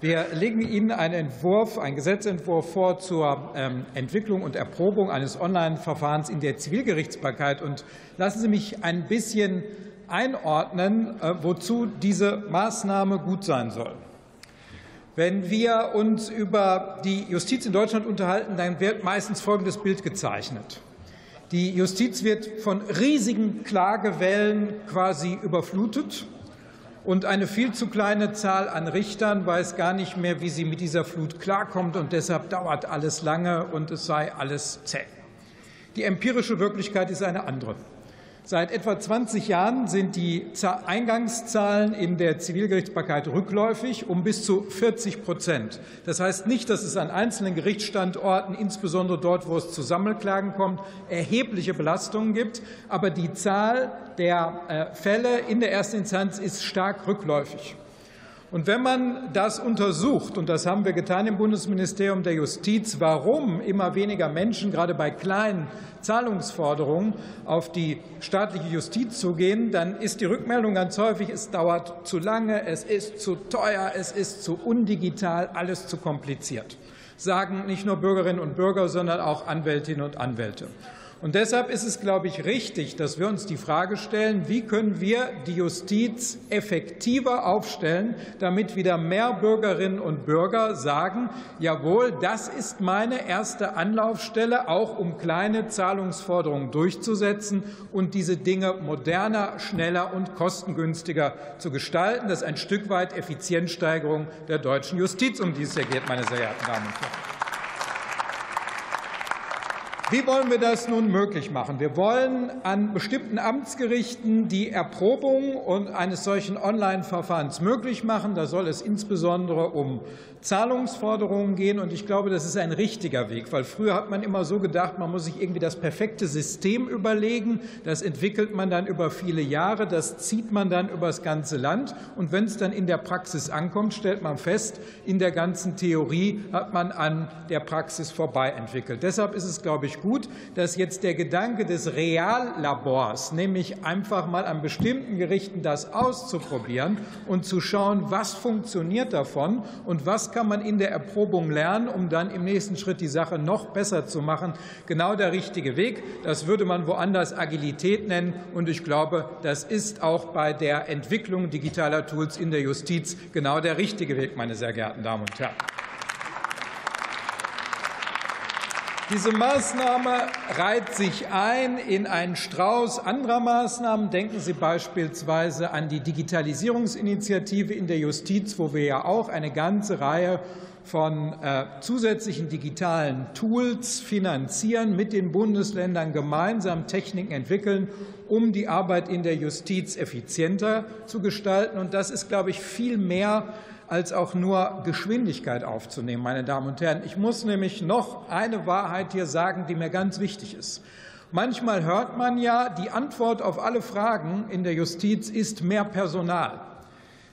Wir legen Ihnen einen Entwurf, einen Gesetzentwurf vor zur ähm, Entwicklung und Erprobung eines Online-Verfahrens in der Zivilgerichtsbarkeit. Und lassen Sie mich ein bisschen einordnen, äh, wozu diese Maßnahme gut sein soll. Wenn wir uns über die Justiz in Deutschland unterhalten, dann wird meistens folgendes Bild gezeichnet. Die Justiz wird von riesigen Klagewellen quasi überflutet. Und eine viel zu kleine Zahl an Richtern weiß gar nicht mehr, wie sie mit dieser Flut klarkommt. Und deshalb dauert alles lange und es sei alles zäh. Die empirische Wirklichkeit ist eine andere. Seit etwa 20 Jahren sind die Eingangszahlen in der Zivilgerichtsbarkeit rückläufig um bis zu 40 Prozent. Das heißt nicht, dass es an einzelnen Gerichtsstandorten, insbesondere dort, wo es zu Sammelklagen kommt, erhebliche Belastungen gibt. Aber die Zahl der äh, Fälle in der ersten Instanz ist stark rückläufig. Und wenn man das untersucht, und das haben wir getan im Bundesministerium der Justiz, warum immer weniger Menschen gerade bei kleinen Zahlungsforderungen auf die staatliche Justiz zugehen, dann ist die Rückmeldung ganz häufig, es dauert zu lange, es ist zu teuer, es ist zu undigital, alles zu kompliziert. Sagen nicht nur Bürgerinnen und Bürger, sondern auch Anwältinnen und Anwälte. Und deshalb ist es, glaube ich, richtig, dass wir uns die Frage stellen, wie können wir die Justiz effektiver aufstellen, damit wieder mehr Bürgerinnen und Bürger sagen, jawohl, das ist meine erste Anlaufstelle, auch um kleine Zahlungsforderungen durchzusetzen und diese Dinge moderner, schneller und kostengünstiger zu gestalten. Das ist ein Stück weit Effizienzsteigerung der deutschen Justiz, um die es hier geht, meine sehr geehrten Damen und Herren. Wie wollen wir das nun möglich machen? Wir wollen an bestimmten Amtsgerichten die Erprobung eines solchen Online-Verfahrens möglich machen. Da soll es insbesondere um Zahlungsforderungen gehen. Und ich glaube, das ist ein richtiger Weg, weil früher hat man immer so gedacht, man muss sich irgendwie das perfekte System überlegen. Das entwickelt man dann über viele Jahre, das zieht man dann über das ganze Land. Und wenn es dann in der Praxis ankommt, stellt man fest, in der ganzen Theorie hat man an der Praxis vorbei entwickelt. Deshalb ist es, glaube ich, gut, dass jetzt der Gedanke des Reallabors, nämlich einfach mal an bestimmten Gerichten das auszuprobieren und zu schauen, was funktioniert davon und was kann man in der Erprobung lernen, um dann im nächsten Schritt die Sache noch besser zu machen, genau der richtige Weg. Das würde man woanders Agilität nennen. Und ich glaube, das ist auch bei der Entwicklung digitaler Tools in der Justiz genau der richtige Weg, meine sehr geehrten Damen und Herren. Diese Maßnahme reiht sich ein in einen Strauß anderer Maßnahmen. Denken Sie beispielsweise an die Digitalisierungsinitiative in der Justiz, wo wir ja auch eine ganze Reihe von äh, zusätzlichen digitalen Tools finanzieren, mit den Bundesländern gemeinsam Techniken entwickeln, um die Arbeit in der Justiz effizienter zu gestalten. Und das ist, glaube ich, viel mehr als auch nur Geschwindigkeit aufzunehmen, meine Damen und Herren. Ich muss nämlich noch eine Wahrheit hier sagen, die mir ganz wichtig ist. Manchmal hört man ja, die Antwort auf alle Fragen in der Justiz ist mehr Personal.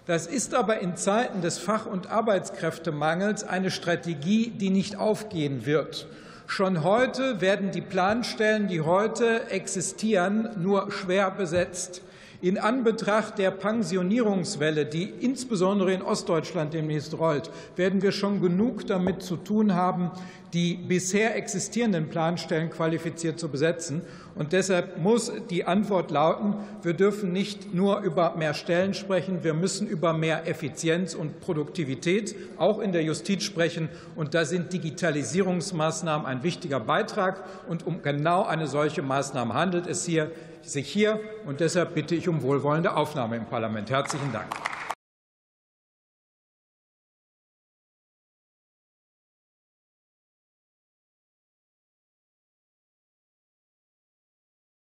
Das ist aber in Zeiten des Fach- und Arbeitskräftemangels eine Strategie, die nicht aufgehen wird. Schon heute werden die Planstellen, die heute existieren, nur schwer besetzt. In Anbetracht der Pensionierungswelle, die insbesondere in Ostdeutschland demnächst rollt, werden wir schon genug damit zu tun haben, die bisher existierenden Planstellen qualifiziert zu besetzen. Und deshalb muss die Antwort lauten, wir dürfen nicht nur über mehr Stellen sprechen, wir müssen über mehr Effizienz und Produktivität auch in der Justiz sprechen. Und da sind Digitalisierungsmaßnahmen ein wichtiger Beitrag. Und um genau eine solche Maßnahme handelt es hier sich hier. Und deshalb bitte ich um wohlwollende Aufnahme im Parlament. Herzlichen Dank.